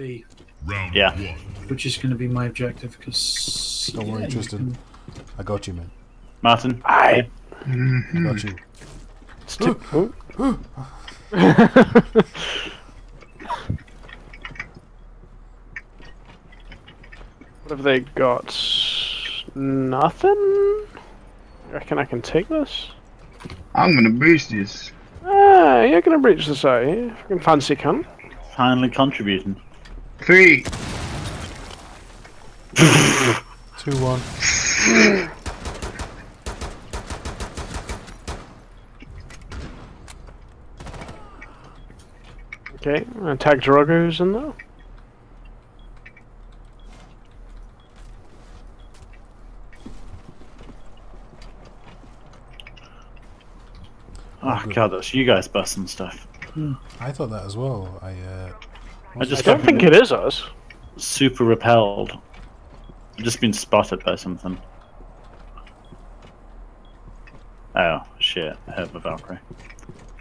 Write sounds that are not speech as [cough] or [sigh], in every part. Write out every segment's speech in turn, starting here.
B, Round Yeah. one. which is going to be my objective because. Don't worry, Tristan. I got you, man. Martin. I. I got you. It's too. [gasps] [laughs] what have they got? Nothing. You reckon I can take this? I'm gonna boost this. Ah, you're gonna breach this out, you fucking fancy cunt. Finally contributing. Three. Two one. Okay, I'm gonna tag Drogo's in there. Oh god, that's you guys busting stuff. I thought that as well. I uh. I just I don't think it is us. super repelled. I've just been spotted by something. Oh shit! I heard the Valkyrie.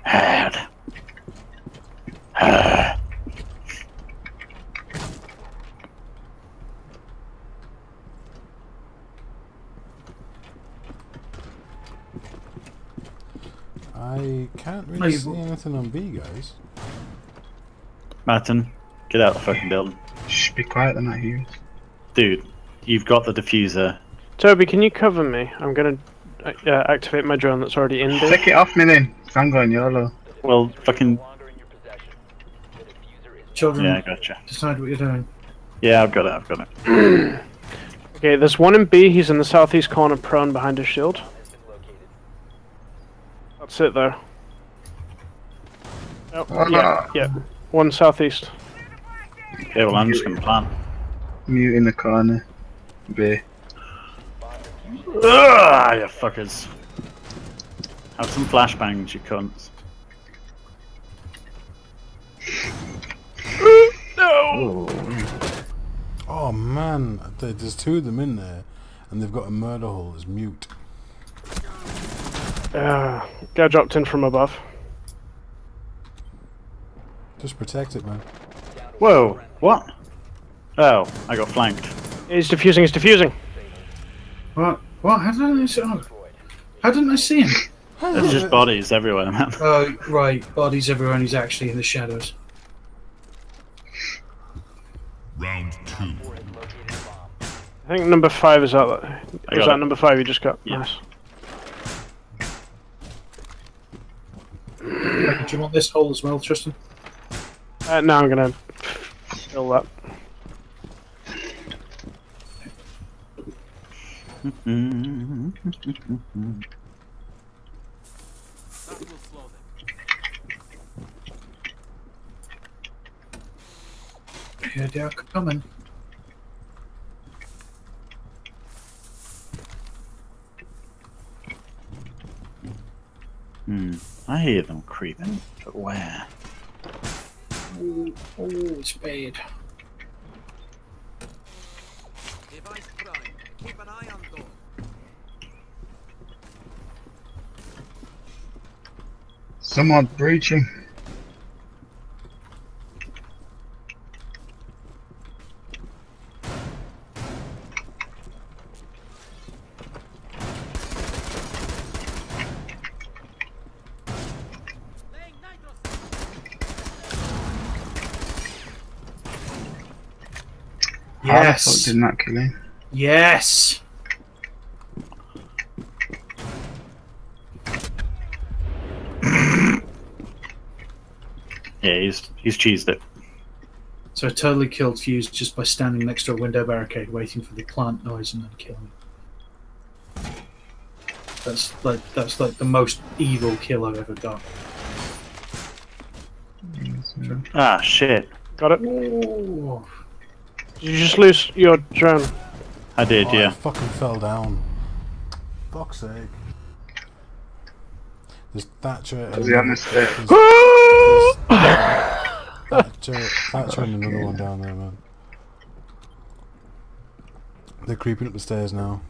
Head. I can't really you- see anything on B, guys. Martin, get out of the fucking building, Shh, be quiet, they're not here. dude. You've got the defuser. Toby, can you cover me? I'm gonna uh, activate my drone that's already in there. Take it off me then. I'm going YOLO. Well, fucking Children, yeah, I gotcha. decide what you're doing. Yeah, I've got it. I've got it. [clears throat] Okay, there's one in B. He's in the southeast corner, prone behind his shield. That's it there. Oh, Oh, yeah, no. yeah. One southeast. Okay, well, I'm just gonna plan. Mute in the corner. B. Ah, you fuckers. Have some flashbangs, you cunts. [laughs] No! Oh man, there's two of them in there, and they've got a murder hole as mute. Uh, guy dropped in from above. Just protect it, man. Whoa, what? Oh, I got flanked. He's defusing, he's defusing. What? What? How didn't I see? Oh. How didn't I see him? There's just bodies everywhere, man. [laughs] Oh, right. Bodies everywhere, and he's actually in the shadows. Round two. I think number five is out there. Was that it. number five you just got? Yes. Nice. Like, do you want this hole as well, Tristan? Uh, now I'm gonna fill that. Here they are coming. Hmm. I hear them creeping, but where? Oh, oh, it's bad. Device prime. Keep an eye on door. Someone breaching. Yes. fuck did not that kill him? Yes. [clears throat] Yeah, he's he's cheesed it. So I totally killed Fuse just by standing next to a window barricade, waiting for the plant noise and then killing him. That's like that's like the most evil kill I've ever got. Ah, shit. Got it? Oh, Did you just lose your drone? I did, Oh, I yeah. fucking fell down. Fuck's sake. There's Thatcher. Was he on the stairs? Thatcher, Thatcher and another one down there, man. They're creeping up the stairs now.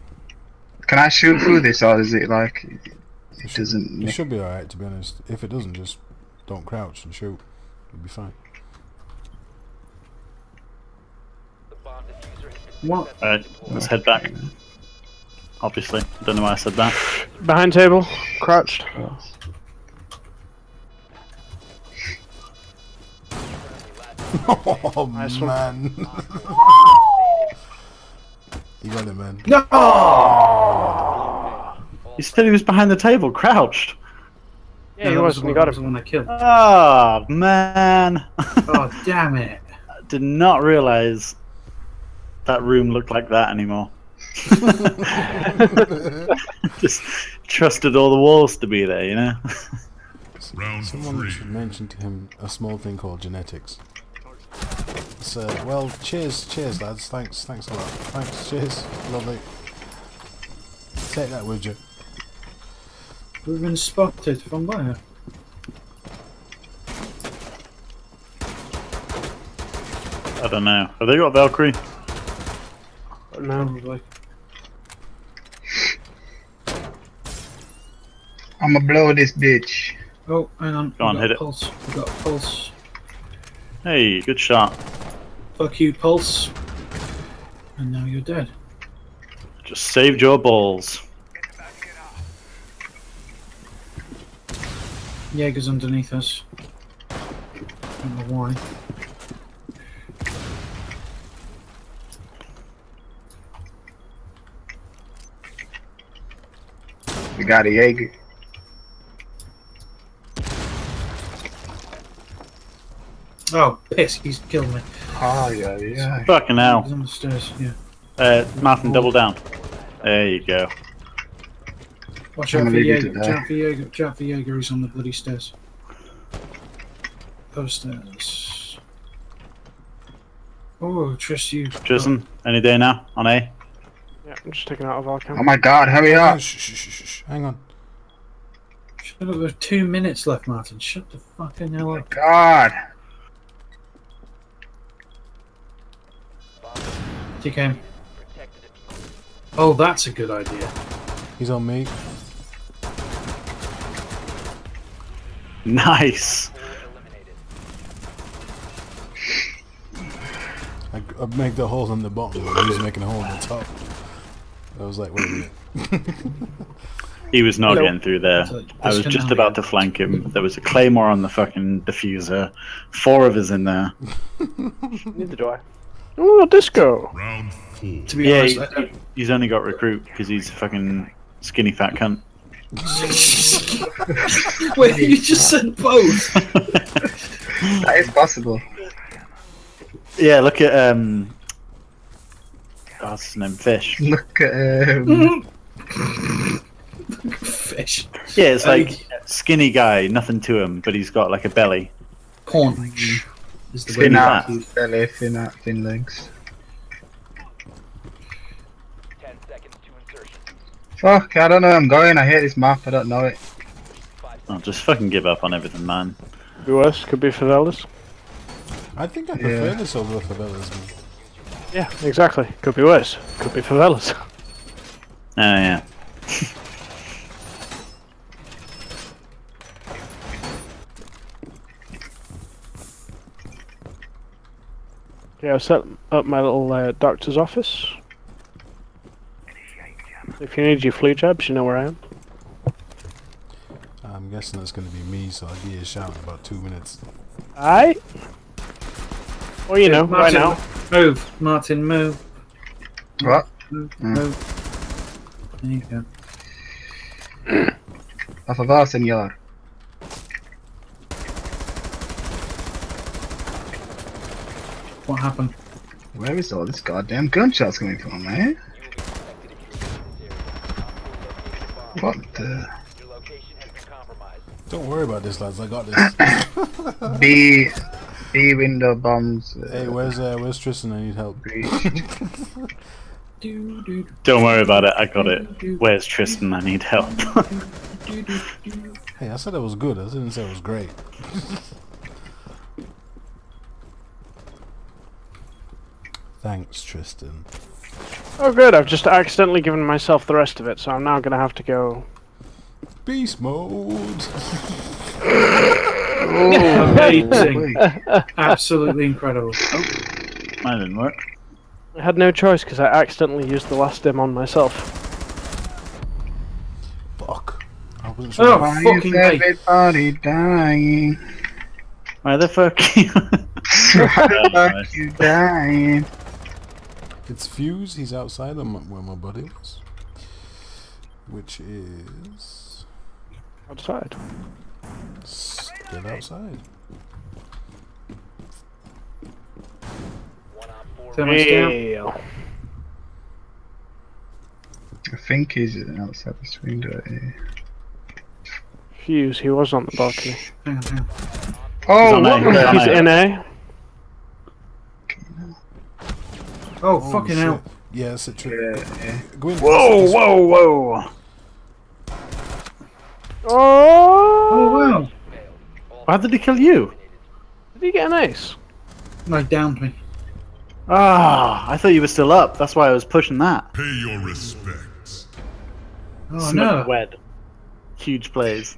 Can I shoot through this or is it like it doesn't It should be alright, to be honest. If it doesn't, just don't crouch and shoot. It'll be fine. What? Alright, let's head back. Obviously, I don't know why I said that. Behind table, crouched. Oh Nice man. [laughs] you got it, man. No! He said he was behind the table, crouched. Yeah, he that was, the and he one- got that was him. the one I killed. Oh man! Oh, damn it. [laughs] I Did not realize that room looked like that anymore. [laughs] [laughs] Just trusted all the walls to be there, you know. Round Someone three. should mention to him a small thing called genetics. So, well, cheers, cheers, lads. Thanks, thanks a lot. Thanks, cheers. Lovely. Take that with you. We've been spotted from where? I don't know. Have they got Valkyrie? No. Probably. I'ma blow this bitch. Oh, hang on. Go on, we got hit a it. Pulse. We got a pulse. Hey, good shot. Fuck you, pulse. And now you're dead. Just saved your balls. Jaeger's underneath us. Don't know why. Got a Jaeger. Oh, piss, he's killed me. Oh yeah, yeah. Fucking hell. He's on the stairs, yeah. Uh, Martin, double down. There you go. Watch out for gonna leave you Jaeger. to Watch out for Jaeger. Watch out for Jaeger, he's on the bloody stairs. Those stairs. Oh, trust you. Tristan, any day now on A. Yeah, I'm just taking out a Volcam. Oh my god, hurry Oh, up! shh, shh, shh, shh, shh. Hang on. Shut up, there's two minutes left, Martin. Shut the fucking hell oh up. God. TK. Oh, that's a good idea. He's on me. Nice. I, I make the hole on the bottom, and he's making a hole on the top. I was like, wait a minute. [laughs] He was not Hello. getting through there. It's like I was just finale. about to flank him. There was a claymore on the fucking defuser. Four of us in there. [laughs] Neither do I. Oh, disco. Round four. To be Yeah, honest, he- I he's only got recruit because he's a fucking skinny fat cunt. [laughs] Wait, you just said both. That is possible. Yeah, look at um. Oh, What's his name? Fish. [laughs] Look at him. Fish. Yeah, it's Uh, like skinny guy, nothing to him, but he's got like a belly. Paunch. Is the thin way out, belly, thin out, thin legs. Ten seconds to insertion. Fuck, I don't know where I'm going. I hate this map. I don't know it. I'll oh, just fucking give up on everything, man. Could be worse. Could be favelas. I think I prefer Yeah. this over the favelas. Man. Yeah, exactly. Could be worse. Could be favelas. [laughs] Oh yeah. Yeah, I've set up my little uh, doctor's office. If you need your flu jabs, you know where I am. I'm guessing that's going to be me, so I'll give you a shout in about two minutes. Aye. Or you know, right now. Move, Martin, move. What? Move, Mm. move. There you go. A favor, senor. What happened? Where is all this goddamn gunshots coming from, man? What the? Your location has been compromised. Don't worry about this, lads. I got this. [coughs] B, B window bombs. Uh, hey, where's uh, where's Tristan? I need help. breached. Do, do, Don't worry about it. I got it. Where's Tristan? I need help. [laughs] Hey, I said it was good. I didn't say it was great. Thanks, Tristan. Oh, good. I've just accidentally given myself the rest of it, so I'm now going to have to go. Beast mode. [laughs] Oh, Amazing. Absolutely incredible. Oh, that didn't work. I had no choice because I accidentally used the last dim on myself. Fuck. I wasn't sure. Oh, Why is fucking hate. everybody dying? Why the fuck you? [laughs] Fuck you dying. It's Fuse. He's outside of m- where my buddy was. Which is Outside. Still outside. Thermite's down. Well, I think he's outside this window eh? here. Fuse, he was on the balcony. Hang on, hang on. Oh, on what there, the he's He's there. in A. Oh, Holy fucking shit. hell. Yeah, it's a trick. Yeah, yeah. Whoa, whoa, whoa! Oh! Oh, wow. How did he kill you? Did he get an ace? No, downed me. Ah, I thought you were still up. That's why I was pushing that. Pay your respects. Oh, Smoke no. wed. Huge plays.